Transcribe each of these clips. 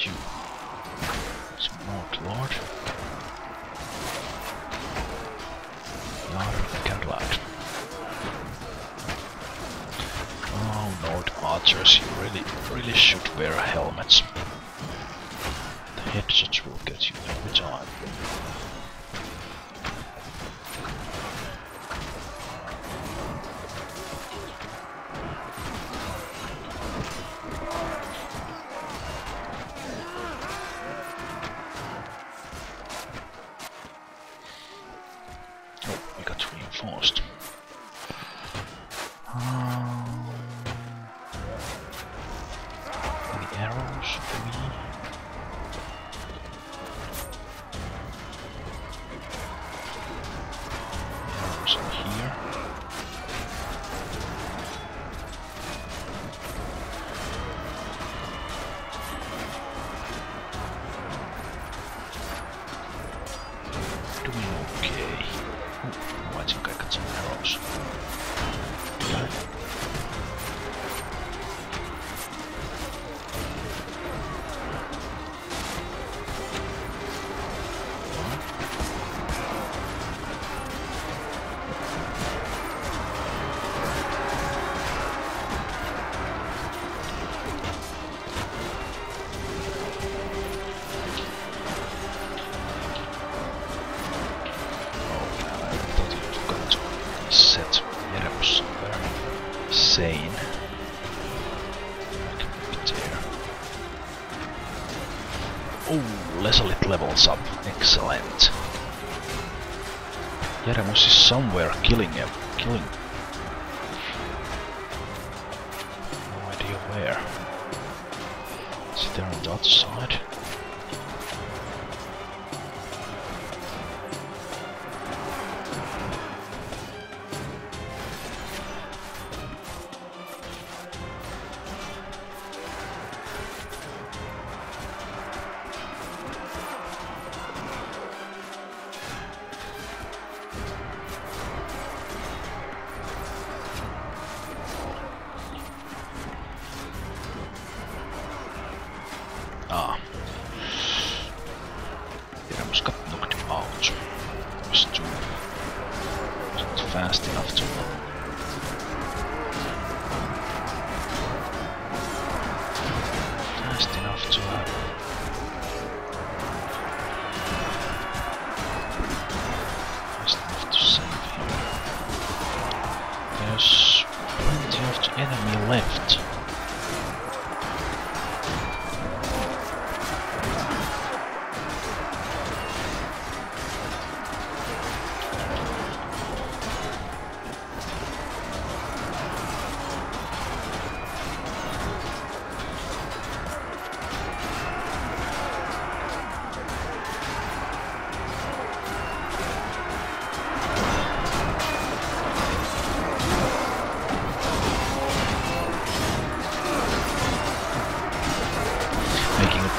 at you. It's marked, Lord. Lord Cadillac. Oh, Nord archers, you really, really should wear helmets. The headshots will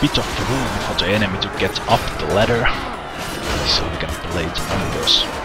bit of room for the enemy to get up the ladder, so we can play the numbers.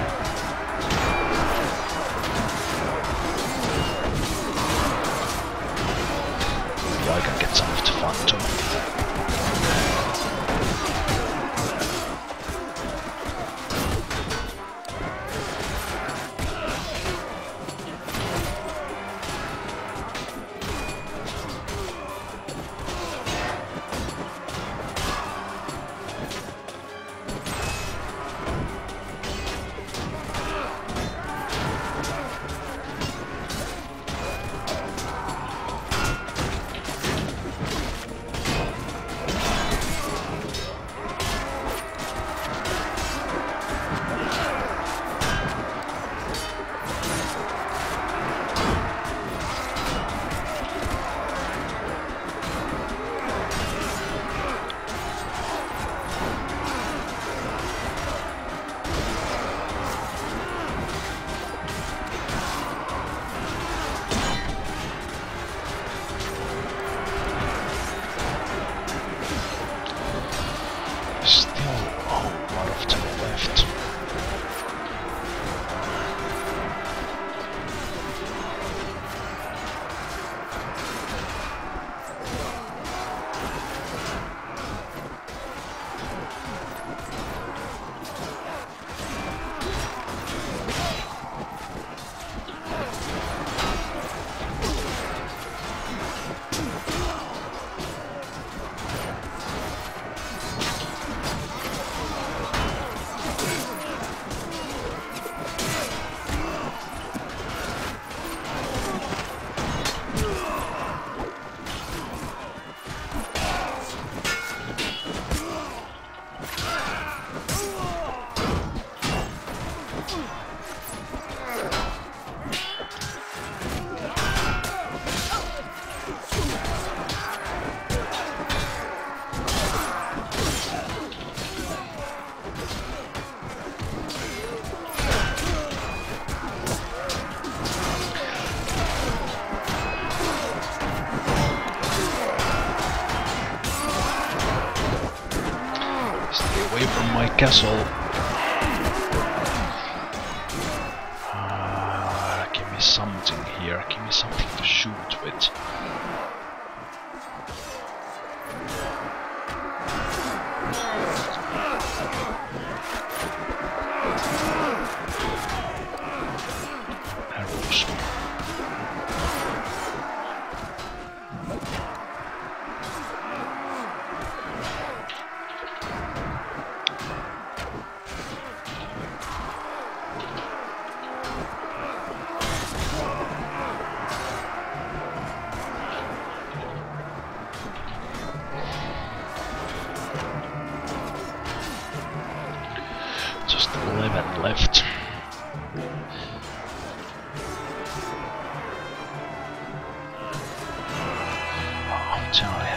From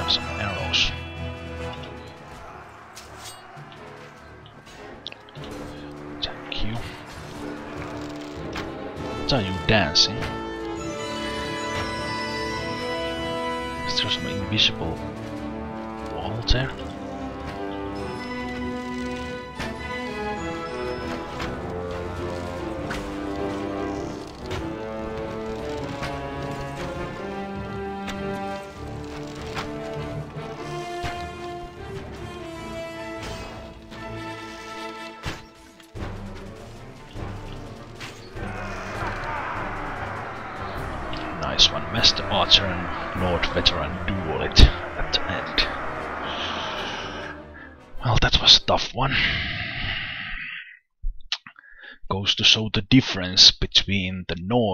some arrows. Thank you. What are you dancing? Is there some invisible wall there?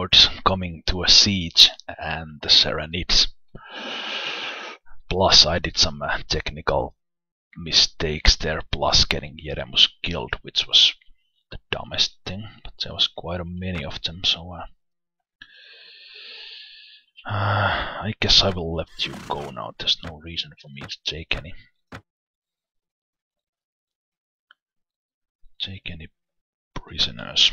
The Nords coming to a siege and the Sarranids. Plus, I did some uh, technical mistakes there, plus getting Jeremus killed, which was the dumbest thing, but there was quite a many of them, so uh, uh, I guess I will let you go now. There's no reason for me to take any. Take any prisoners.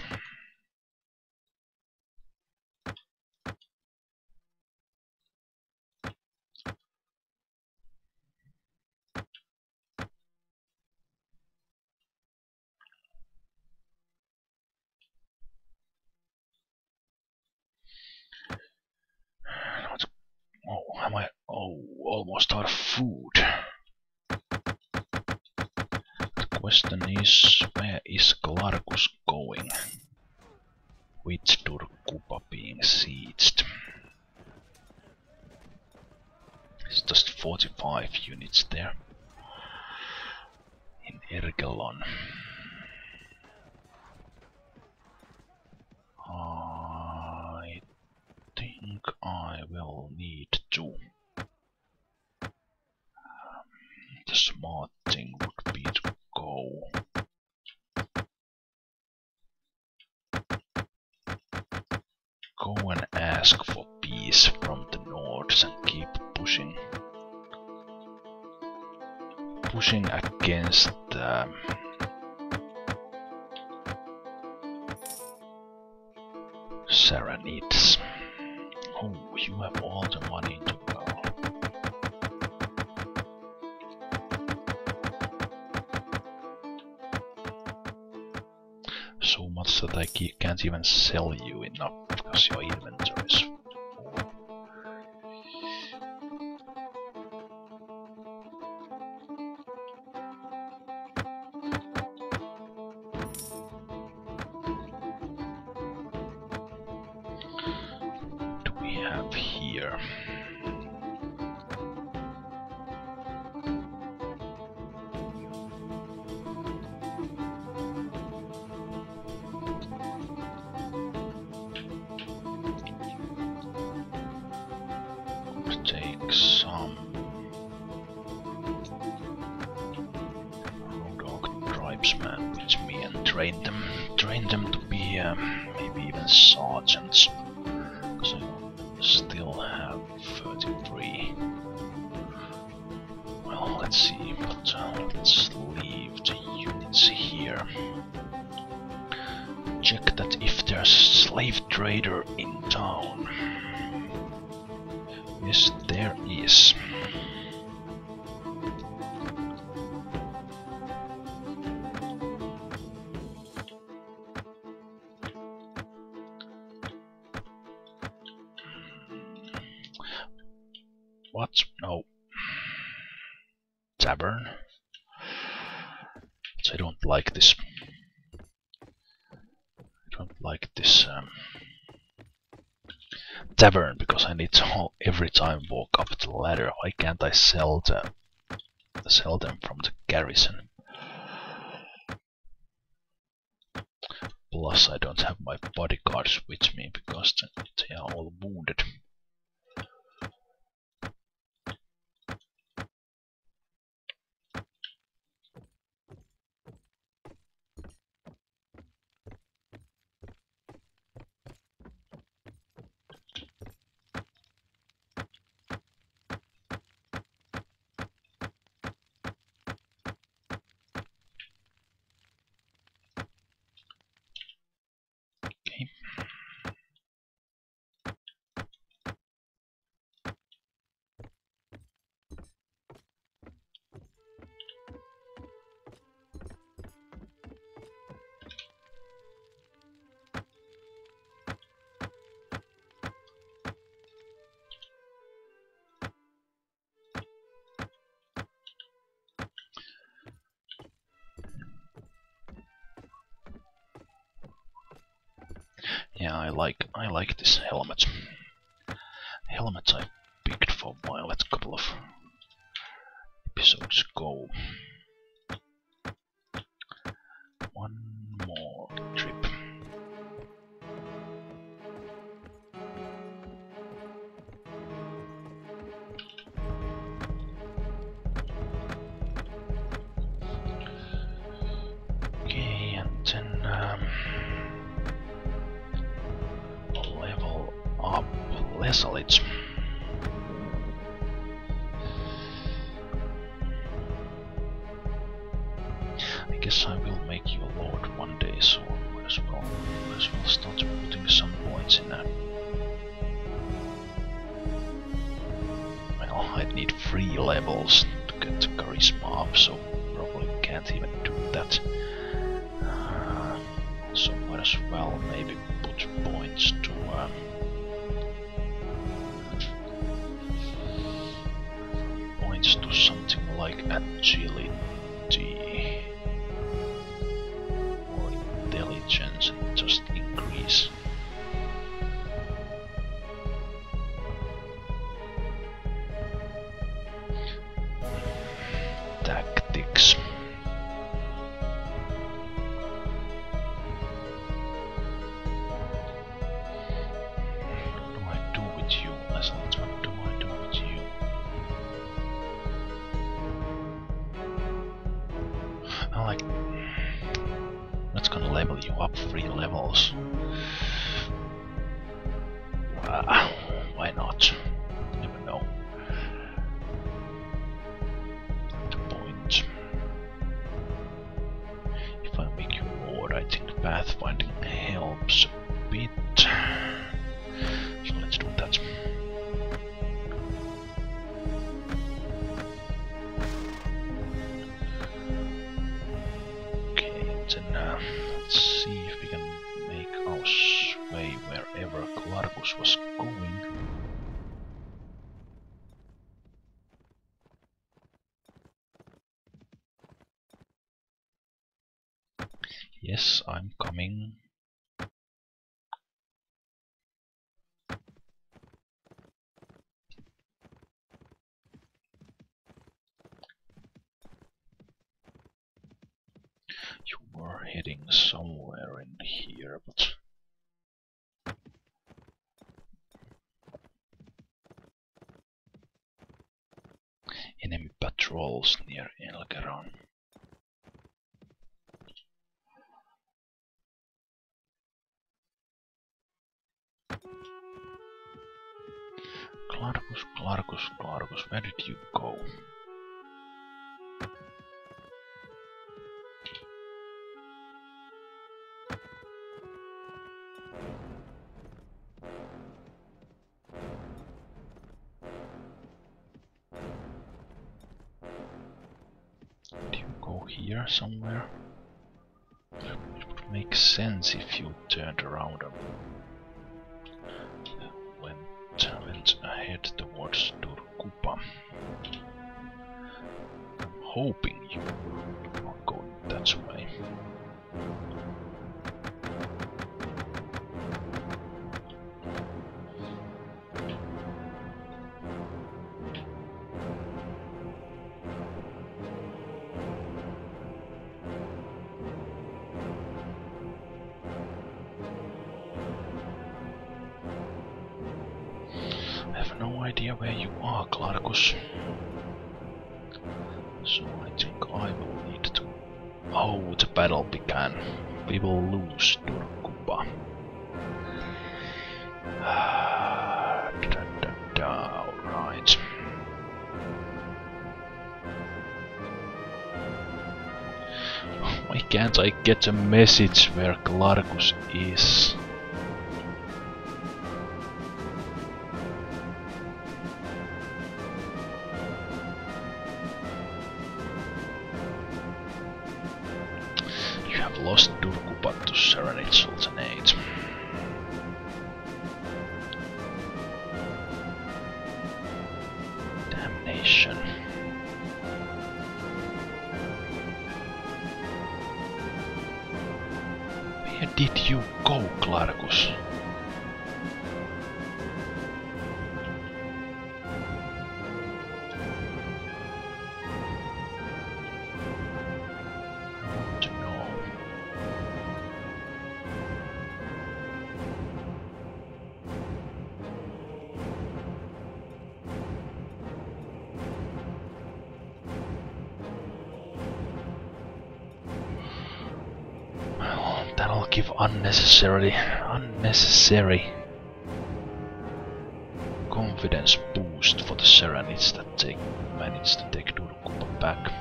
Oh, am I? Oh, almost of food. The question is, where is Klargus going? With Durquba being sieged. It's just 45 units there. In Ergellon. I think I will need to. Um, the smart thing would be to go. Go and ask for peace from the Nords and keep pushing. Pushing against um, Sarranids. Oh, you have all the money to go. So much that I can't even sell you enough because your inventory is take some Rhodok tribesmen with me and train them, train them to be um, maybe even sergeants. So still have 33. Well, let's see, but uh, let's leave the units here. Check that if there's a slave trader in town. tavern because I need to every time walk up the ladder. Why can't I sell them? Sell them from the garrison. Plus I don't have my bodyguards with me because they are all wounded. elements I picked for my last couple of episodes go. questions. Yes, I'm coming. here somewhere. It would make sense if you turned around and went, went ahead towards Durquba. I'm hoping We will lose da, alright. Why can't I get a message where Klargus is? Have lost Durquba to Sarranid Sultanate. Unnecessarily unnecessary confidence boost for the Sarranids that take manage to take Durquba back.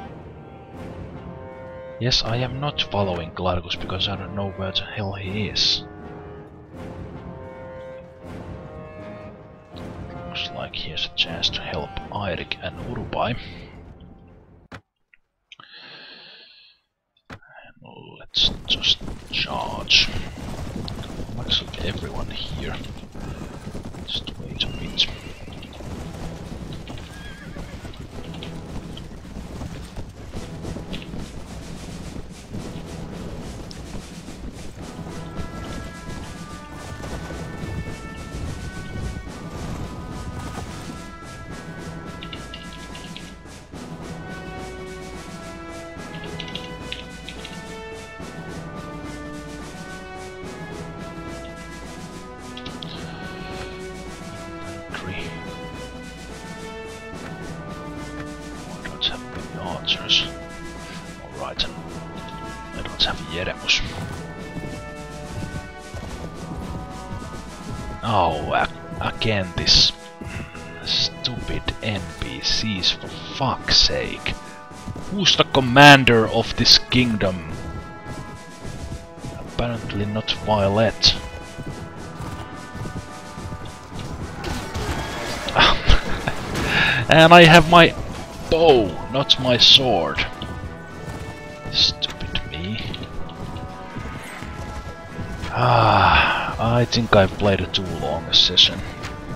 Yes, I am not following Klargus because I don't know where the hell he is. Looks like he has a chance to help Eirik and Urubai. And let's just charge. Looks like everyone here. Just commander of this kingdom? Apparently not Violet. and I have my bow, not my sword. Stupid me. Ah, I think I've played a too long a session.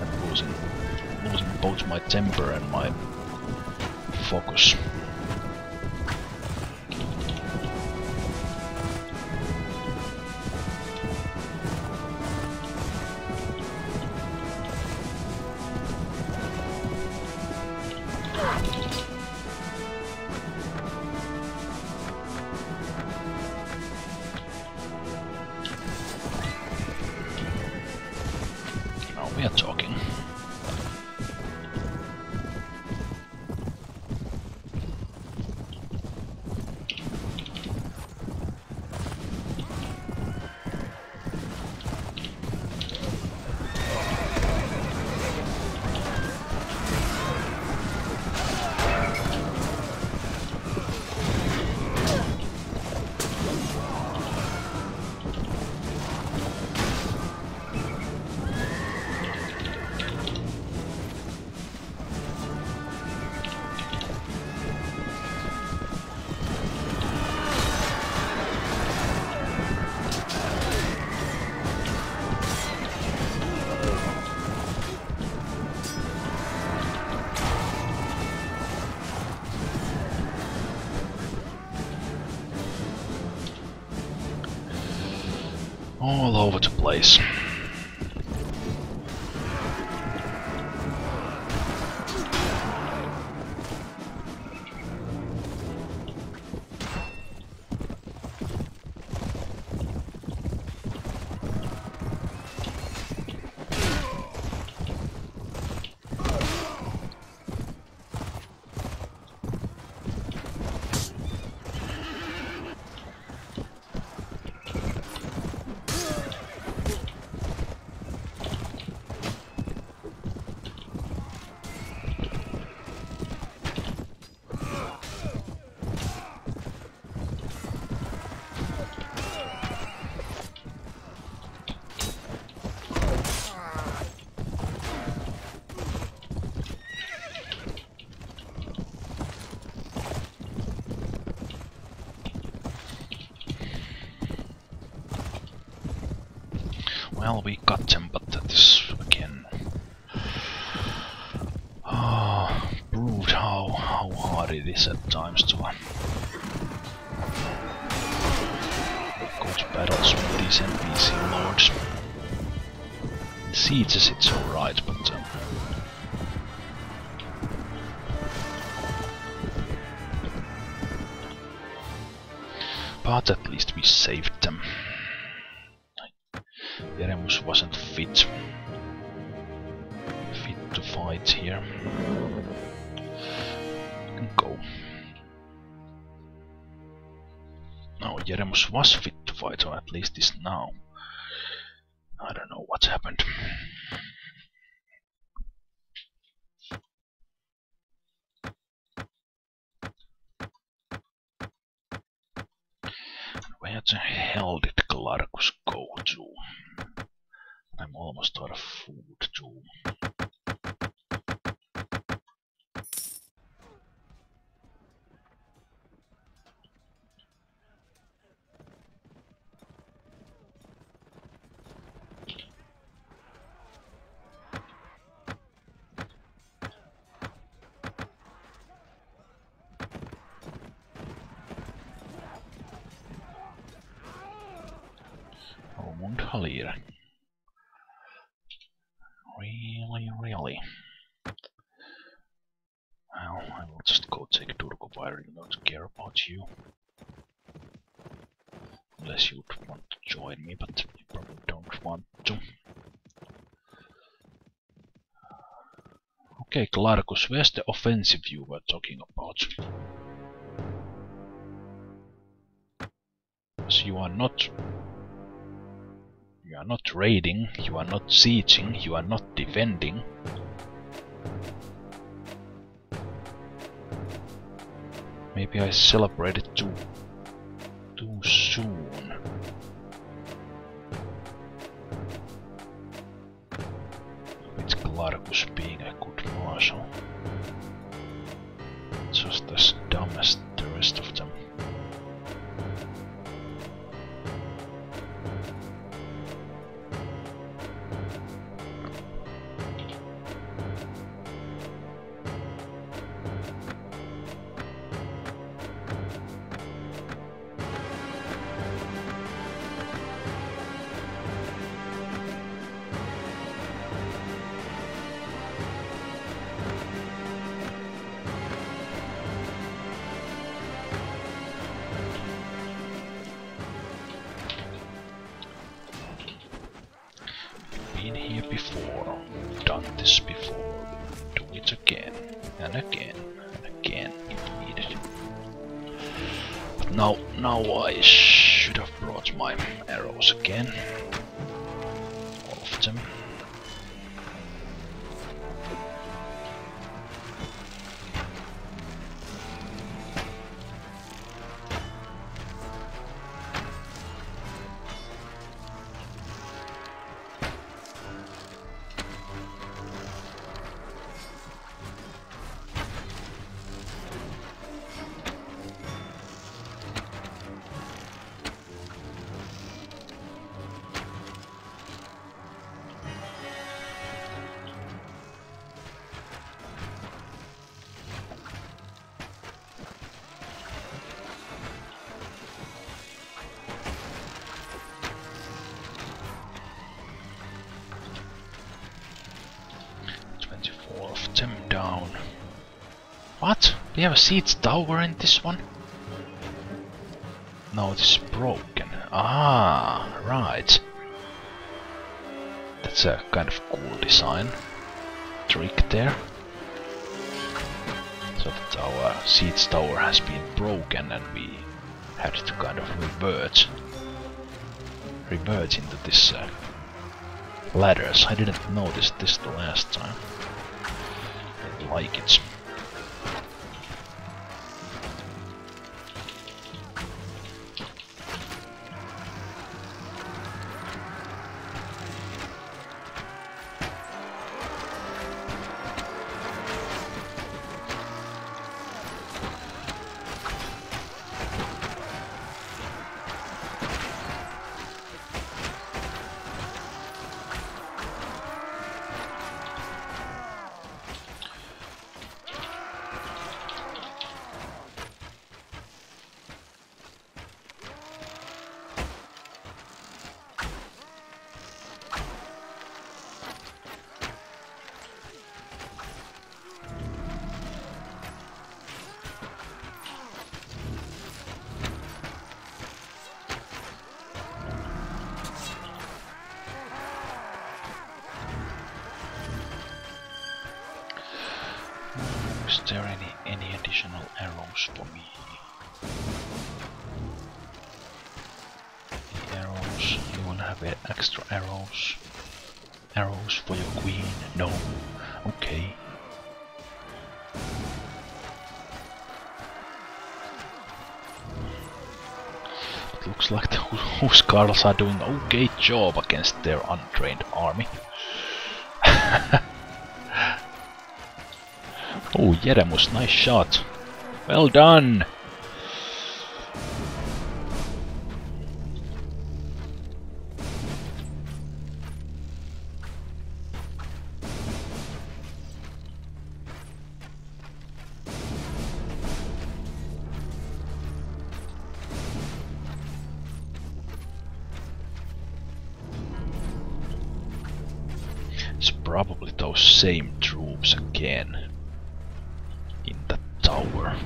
I'm losing, losing both my temper and my focus. Place. We got them, but was fit to fight, or at least is now. I don't know what's happened. Where the hell did Klargus go to? I'm almost out of food too. Omund Halir. Really, really. Well, I will just go take Turku I really don't care about you. Unless you'd want to join me, but you probably don't want to. Okay, Klargus, where's the offensive you were talking about? Because you are not you are not raiding, you are not sieging, you are not defending. Maybe I celebrated too too soon. With Klargus being a good before, done this before, do it again, and again, and again if needed. But now, now I should have brought my arrows again. All of them. Have a siege tower in this one? No, it is broken. Ah, right. That's a kind of cool design. Trick there. So that our siege tower has been broken and we had to kind of revert revert into this uh, ladders. I didn't notice this the last time. I like it. Is there any any additional arrows for me? Any arrows? You wanna have extra arrows? Arrows for your queen? No. Okay. It looks like the Huscarls are doing okay job against their untrained army. Oh, Jeremus, nice shot. Well done! It's probably those same troops again in the tower.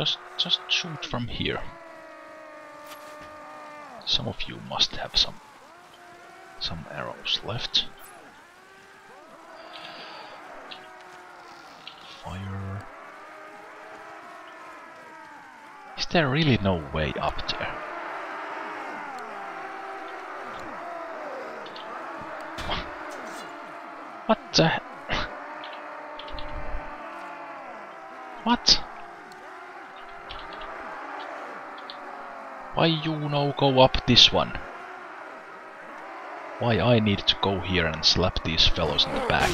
Just, just shoot from here. Some of you must have some, some arrows left. Fire. Is there really no way up there? What the? What? Why you no go up this one? Why I need to go here and slap these fellows in the back?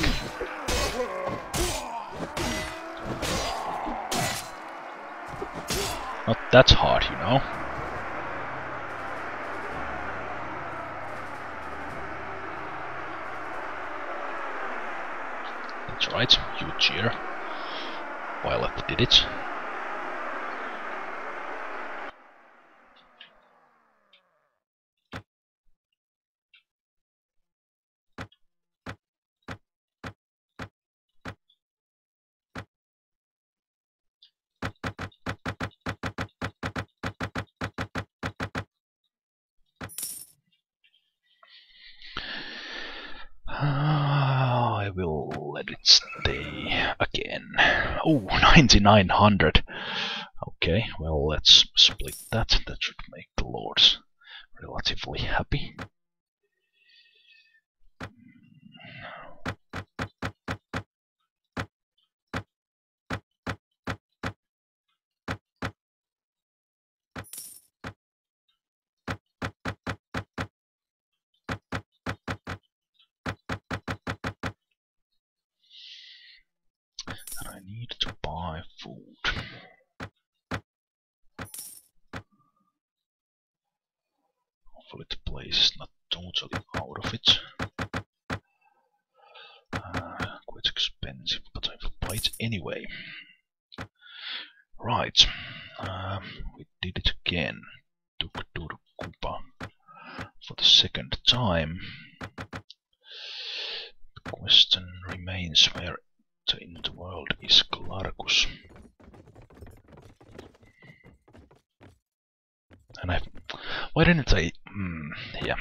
Not that hard, you know. That's right, you cheer. Violet did it. will let it stay again. Oh, 9900. Okay, well let's split that. That should make the lords relatively happy. I need to buy food. Hopefully the is not totally out of it. Uh, quite expensive, but I will buy it anyway. Right, um, we did it again. Tuk Kupa for the second time. The question remains where in the world is Klargus. And I, why didn't I? Hmm, yeah,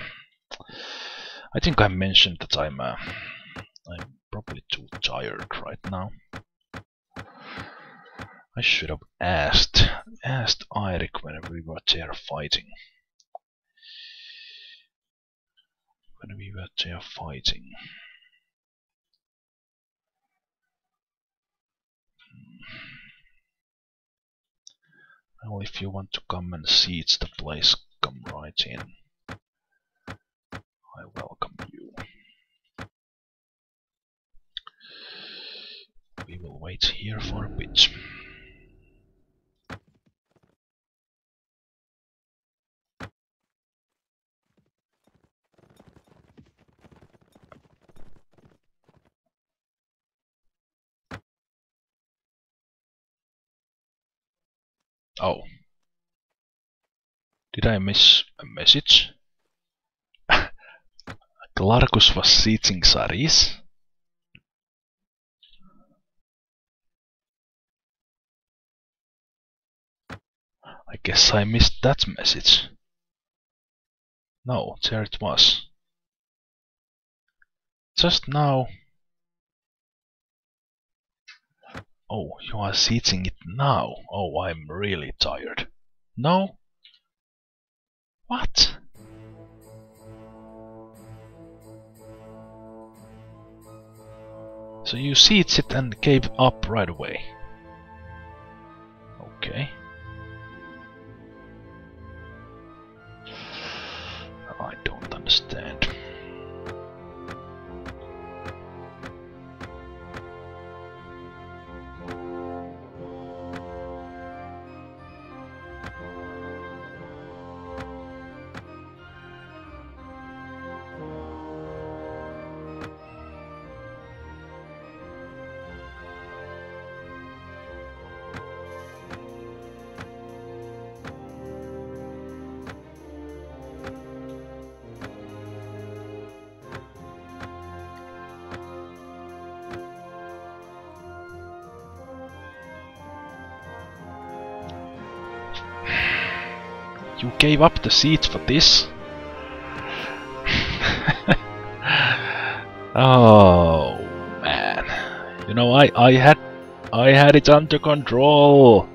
I think I mentioned that I'm uh, I'm probably too tired right now. I should have asked asked Eirik when we were there fighting. When we were there fighting. Well, if you want to come and see it's the place, come right in. I welcome you. We will wait here for a bit. Oh. Did I miss a message? Klargus was seating Shariz? I guess I missed that message. No, there it was. Just now Oh, you are seating it now. Oh, I'm really tired. No? What? So you seats it and gave up right away. Okay. Understand. Gave up the seat for this? oh man. You know I I had I had it under control.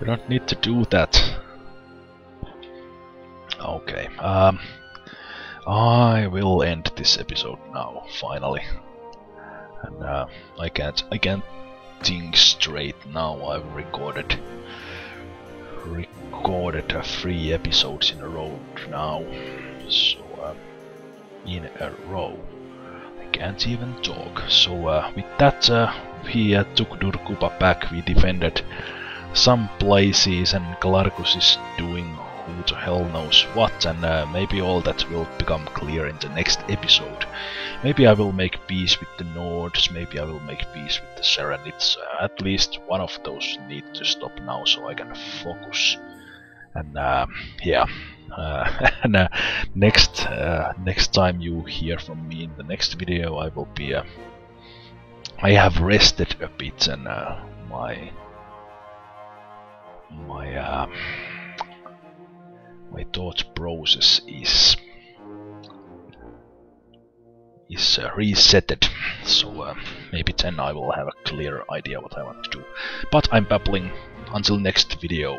We don't need to do that. Okay. Um I will end this episode now, finally. And uh, I can't I can't think straight now. I've recorded recorded uh, three episodes in a row now. So, uh, in a row. I can't even talk. So, uh, with that, uh, we uh, took Durquba back, we defended some places, and Klargus is doing who the hell knows what, and uh, maybe all that will become clear in the next episode. Maybe I will make peace with the Nords, maybe I will make peace with the Sarranids. At least one of those need to stop now so I can focus. And uh, yeah, uh, and uh, next uh, next time you hear from me in the next video, I will be. Uh, I have rested a bit and my my my thought process is is uh, resetted. So uh, maybe then I will have a clear idea what I want to do. But I'm babbling. Until next video,